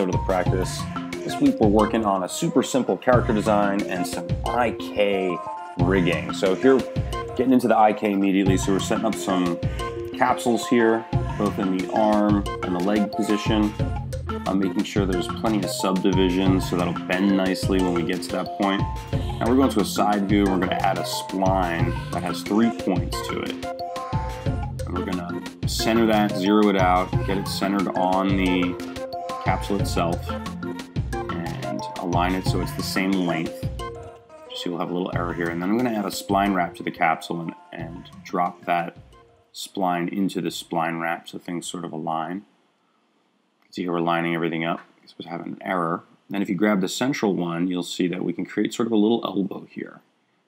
episode of The Practice. This week we're working on a super simple character design and some IK rigging. So here, getting into the IK immediately. So we're setting up some capsules here, both in the arm and the leg position. I'm making sure there's plenty of subdivisions so that'll bend nicely when we get to that point. Now we're going to a side view and we're going to add a spline that has three points to it. And we're going to center that, zero it out, get it centered on the capsule itself, and align it so it's the same length. So you'll have a little error here. And then I'm going to add a spline wrap to the capsule and, and drop that spline into the spline wrap so things sort of align. See how we're lining everything up because we're having an error. Then if you grab the central one, you'll see that we can create sort of a little elbow here.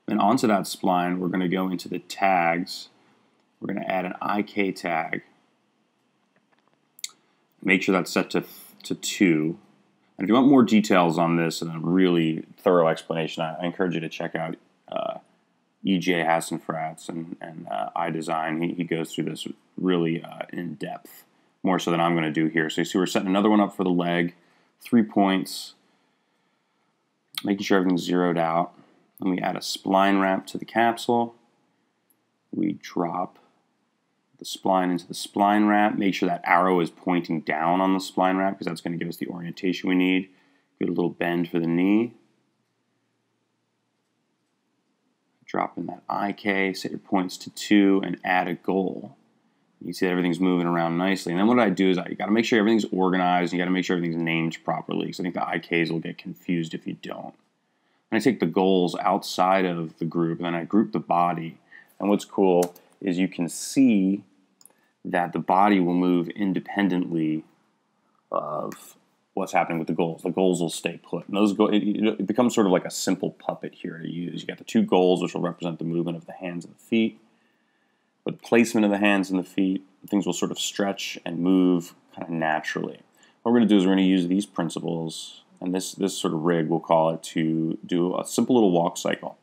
Then onto that spline, we're going to go into the tags. We're going to add an IK tag. Make sure that's set to, to 2. And if you want more details on this and a really thorough explanation, I, I encourage you to check out uh, EJ Hassenfratz and, and uh, eyedesyn. He, he goes through this really uh, in depth more so than I'm going to do here. So you see we're setting another one up for the leg, three points, making sure everything's zeroed out. Then we add a spline wrap to the capsule. We drop the spline into the spline wrap. Make sure that arrow is pointing down on the spline wrap because that's going to give us the orientation we need. A little bend for the knee. Drop in that IK, set your points to 2, and add a goal. You see that everything's moving around nicely. And then what I do is I got to make sure everything's organized. You got to make sure everything's named properly because I think the IKs will get confused if you don't. And I take the goals outside of the group and then I group the body. And what's cool is you can see that the body will move independently of what's happening with the goals. The goals will stay put. And those go, it, it becomes sort of like a simple puppet here to use. You got the two goals, which will represent the movement of the hands and the feet with placement of the hands and the feet, things will sort of stretch and move kind of naturally. What we're going to do is we're going to use these principles and this, this sort of rig, we'll call it, to do a simple little walk cycle.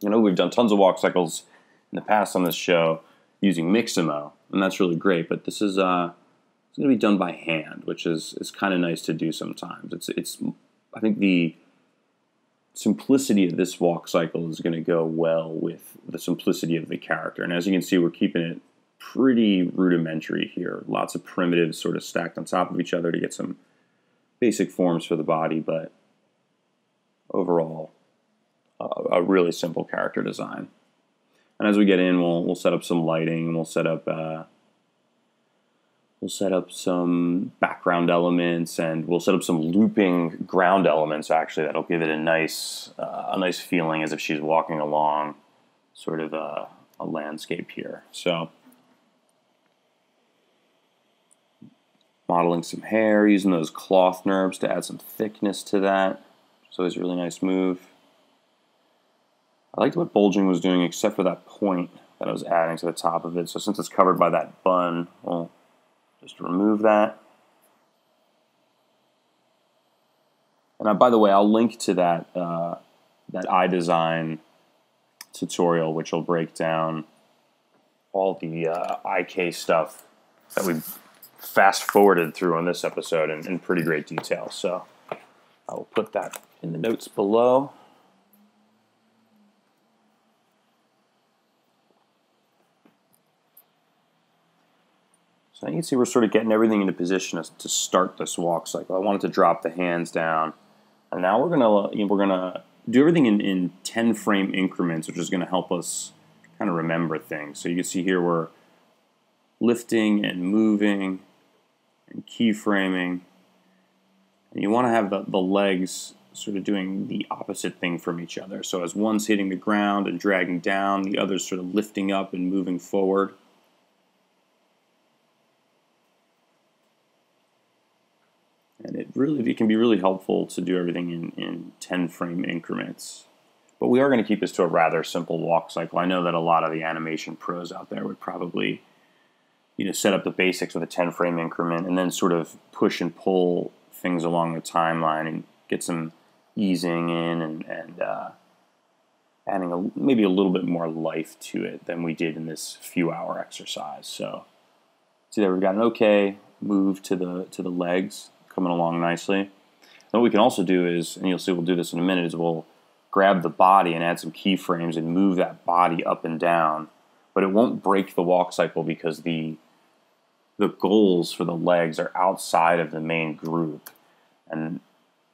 You know, we've done tons of walk cycles in the past on this show using Mixamo, and that's really great, but this is uh, it's going to be done by hand, which is, is kind of nice to do sometimes. It's, it's, I think the simplicity of this walk cycle is going to go well with the simplicity of the character. And as you can see, we're keeping it pretty rudimentary here. Lots of primitives sort of stacked on top of each other to get some basic forms for the body, but overall, uh, a really simple character design. And as we get in, we'll, we'll set up some lighting, we'll set up uh, We'll set up some background elements and we'll set up some looping ground elements actually that'll give it a nice uh, a nice feeling as if she's walking along sort of a, a landscape here. So modeling some hair, using those cloth NURBS to add some thickness to that. So it's a really nice move. I liked what Bulging was doing except for that point that I was adding to the top of it. So since it's covered by that bun, well, just remove that. And uh, by the way, I'll link to that uh, that eyedesyn tutorial, which will break down all the uh, IK stuff that we fast forwarded through on this episode in, in pretty great detail. So I will put that in the notes below. So you can see we're sort of getting everything into position to start this walk cycle. I wanted to drop the hands down, and now we're gonna you know, we're gonna do everything in, in 10 frame increments, which is gonna help us kind of remember things. So you can see here we're lifting and moving and keyframing, and you want to have the, the legs sort of doing the opposite thing from each other. So as one's hitting the ground and dragging down, the other's sort of lifting up and moving forward. and it really it can be really helpful to do everything in, in 10 frame increments. But we are going to keep this to a rather simple walk cycle. I know that a lot of the animation pros out there would probably you know set up the basics with a 10 frame increment and then sort of push and pull things along the timeline and get some easing in and, and uh, adding a, maybe a little bit more life to it than we did in this few hour exercise. So see there we've got an okay move to the to the legs, coming along nicely. And what we can also do is, and you'll see we'll do this in a minute, is we'll grab the body and add some keyframes and move that body up and down. But it won't break the walk cycle because the the goals for the legs are outside of the main group and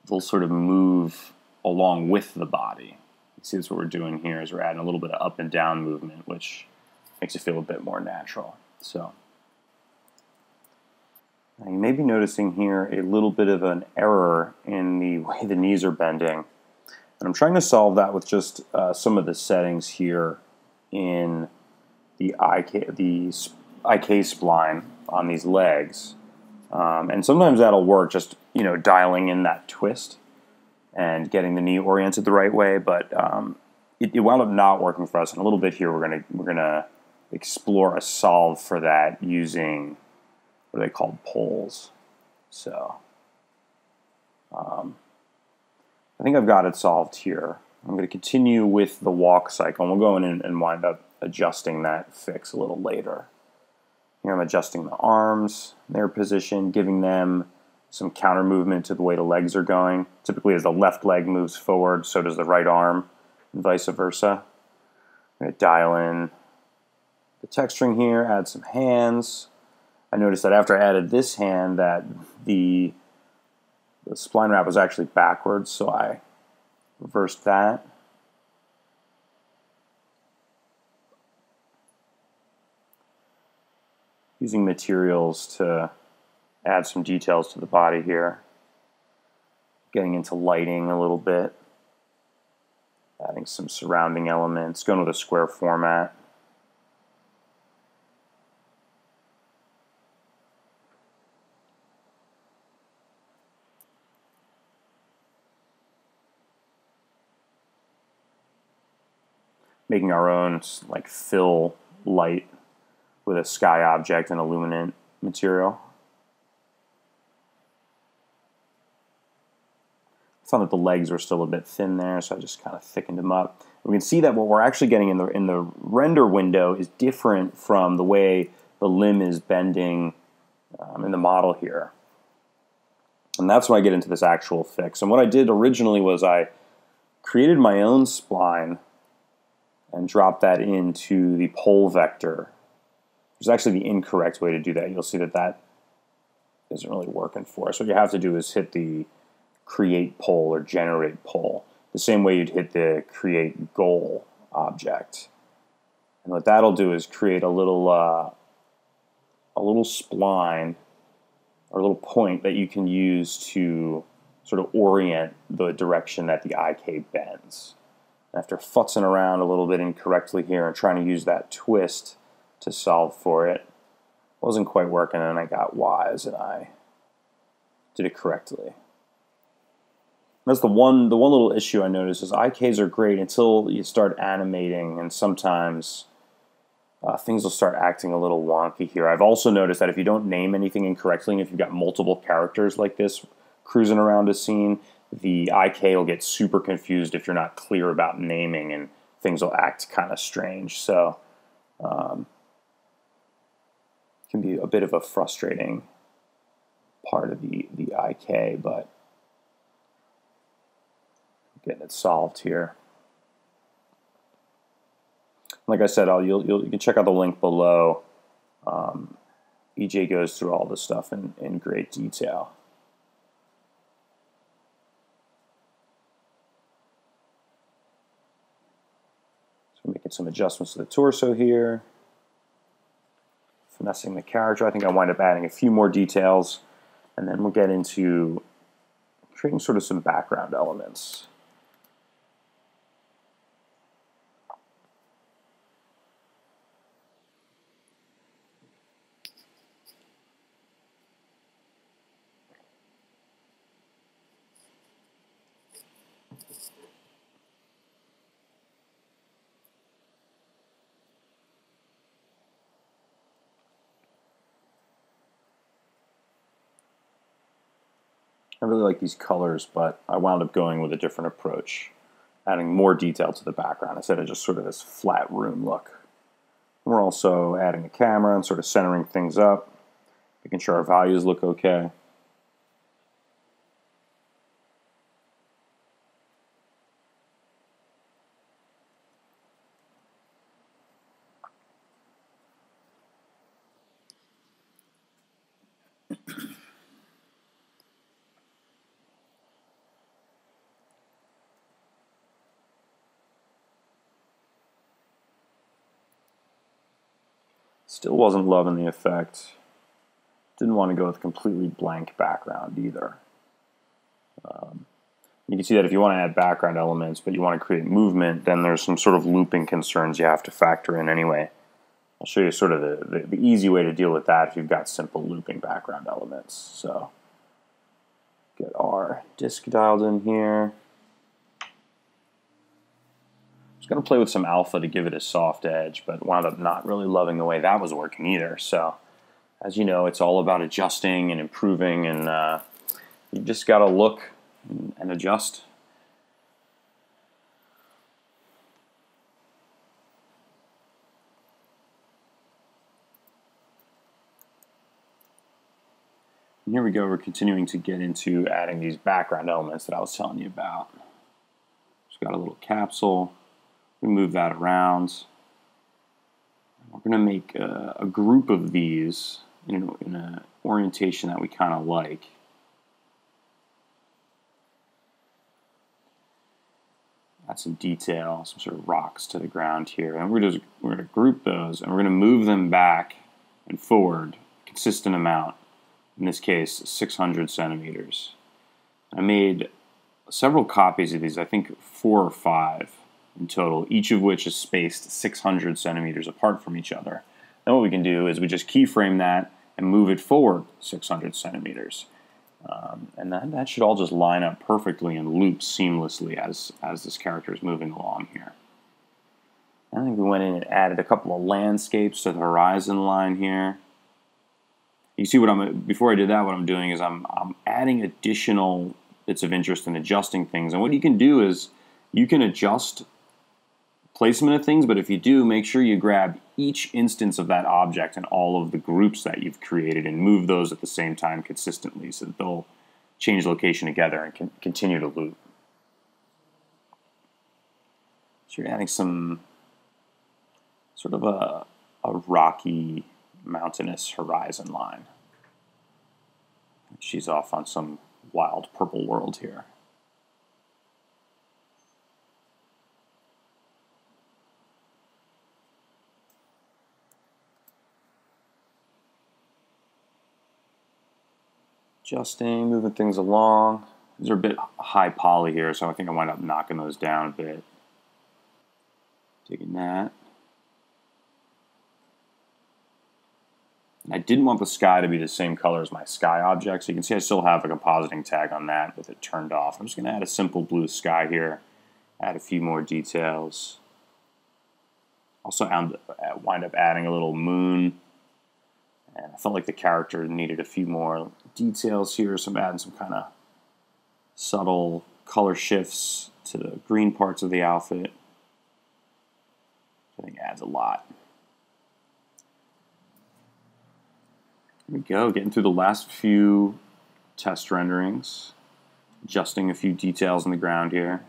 they'll sort of move along with the body. You see, that's what we're doing here is we're adding a little bit of up and down movement, which makes it feel a bit more natural. So now you may be noticing here a little bit of an error in the way the knees are bending. And I'm trying to solve that with just uh, some of the settings here in the IK, the IK spline on these legs. Um, and sometimes that'll work just, you know, dialing in that twist and getting the knee oriented the right way. But um, it, it, wound up not working for us. In a little bit here, we're gonna we're gonna explore a solve for that using what are they called poles. So um, I think I've got it solved here. I'm going to continue with the walk cycle, and we'll go in and, and wind up adjusting that fix a little later. Here I'm adjusting the arms, their position, giving them some counter movement to the way the legs are going. Typically as the left leg moves forward, so does the right arm, and vice versa. I'm going to dial in the texturing here, add some hands. I noticed that after I added this hand that the, the spline wrap was actually backwards, so I reversed that. using materials to add some details to the body here. Getting into lighting a little bit. Adding some surrounding elements, going with a square format. Making our own like fill light with a sky object and a luminant material. I found that the legs were still a bit thin there, so I just kind of thickened them up. We can see that what we're actually getting in the in the render window is different from the way the limb is bending um, in the model here. And that's when I get into this actual fix. And what I did originally was I created my own spline and drop that into the pole vector which is actually the incorrect way to do that. You'll see that that isn't really working for us. What you have to do is hit the create pole or generate pole, the same way you'd hit the create goal object. And what that'll do is create a little uh, a little spline or a little point that you can use to sort of orient the direction that the IK bends. After futzing around a little bit incorrectly here and trying to use that twist to solve for it. Wasn't quite working, and I got wise, and I did it correctly. That's the one the one little issue I noticed is IKs are great until you start animating, and sometimes uh, things will start acting a little wonky here. I've also noticed that if you don't name anything incorrectly, and if you've got multiple characters like this cruising around a scene, the IK will get super confused if you're not clear about naming, and things will act kind of strange. So. Um, can be a bit of a frustrating part of the, the IK, but getting it solved here. Like I said, I'll, you'll, you'll, you can check out the link below. Um, EJ goes through all this stuff in, in great detail. So making some adjustments to the torso here finessing the character. I think I wind up adding a few more details, and then we'll get into creating sort of some background elements. I really like these colors, but I wound up going with a different approach, adding more detail to the background instead of just sort of this flat room look. We're also adding a camera and sort of centering things up. Making sure our values look okay. Still wasn't loving the effect. Didn't want to go with a completely blank background either. Um, you can see that if you want to add background elements, but you want to create movement, then there's some sort of looping concerns you have to factor in anyway. I'll show you sort of the, the, the easy way to deal with that if you've got simple looping background elements. So get our disk dialed in here. Was going to play with some alpha to give it a soft edge, but wound up not really loving the way that was working either. So, as you know, it's all about adjusting and improving, and uh, you just got to look and, adjust. And here we go, we're continuing to get into adding these background elements that I was telling you about. Just got a little capsule. We move that around. We're going to make a, a, group of these in, in an orientation that we kind of like. Add some detail, some sort of rocks to the ground here. And we're, just, we're going to group those and we're going to move them back and forward consistent amount. In this case, 600 centimeters. I made several copies of these, I think four or five in total, each of which is spaced 600 centimeters apart from each other. Then what we can do is we just keyframe that and move it forward 600 centimeters. Um, and that, that should all just line up perfectly and loop seamlessly as, as this character is moving along here. I think we went in and added a couple of landscapes to the horizon line here. You see what I'm, before I did that, what I'm doing is I'm, I'm adding additional bits of interest and adjusting things. And what you can do is you can adjust placement of things, but if you do, make sure you grab each instance of that object and all of the groups that you've created and move those at the same time consistently so that they'll change location together and can continue to loop. So you're adding some sort of a, a rocky, mountainous horizon line. She's off on some wild purple world here. Adjusting, moving things along. These are a bit high poly here, so I think I wind up knocking those down a bit. Taking that. I didn't want the sky to be the same color as my sky object, so you can see I still have a compositing tag on that with it turned off. I'm just going to add a simple blue sky here, add a few more details. Also wind up adding a little moon and I felt like the character needed a few more details here, so I'm adding some kind of subtle color shifts to the green parts of the outfit. I think adds a lot. Here we go, getting through the last few test renderings, adjusting a few details in the ground here.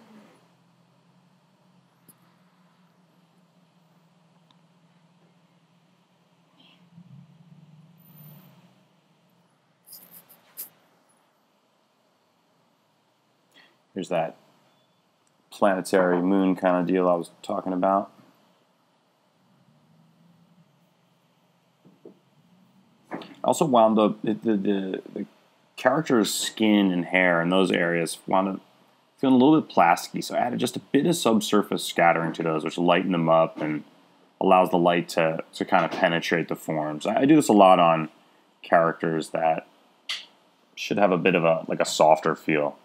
Here's that planetary moon kind of deal I was talking about. I also wound up the, the, the character's skin and hair in those areas wound up feeling a little bit plasticky, so I added just a bit of subsurface scattering to those, which lighten them up and allows the light to, to kind of penetrate the forms. I, I do this a lot on characters that should have a bit of a like a softer feel.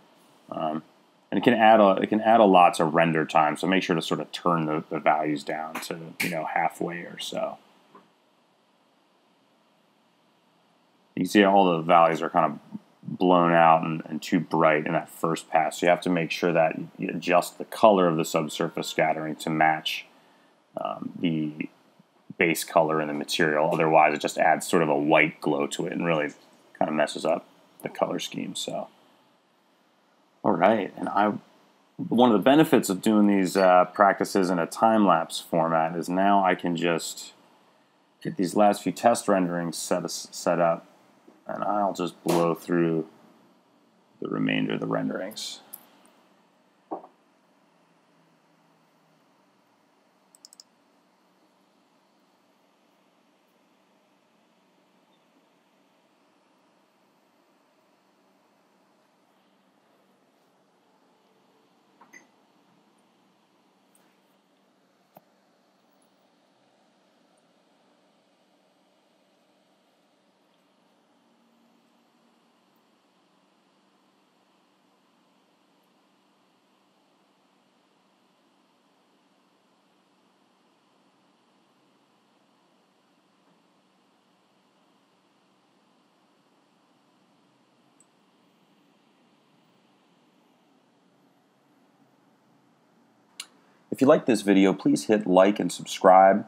Um, and it can add a it can add a lot to render time. So make sure to sort of turn the, the values down to you know halfway or so. You can see all the values are kind of blown out and, and too bright in that first pass. So you have to make sure that you adjust the color of the subsurface scattering to match um, the base color in the material. Otherwise, it just adds sort of a white glow to it and really kind of messes up the color scheme. So, all right, and I one of the benefits of doing these uh, practices in a time lapse format is now I can just get these last few test renderings set set up, and I'll just blow through the remainder of the renderings. If you like this video, please hit like and subscribe.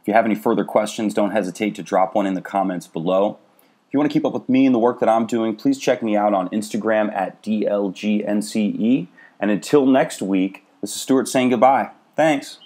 If you have any further questions, don't hesitate to drop one in the comments below. If you want to keep up with me and the work that I'm doing, please check me out on Instagram at DLGNCE. And until next week, this is Stuart saying goodbye. Thanks.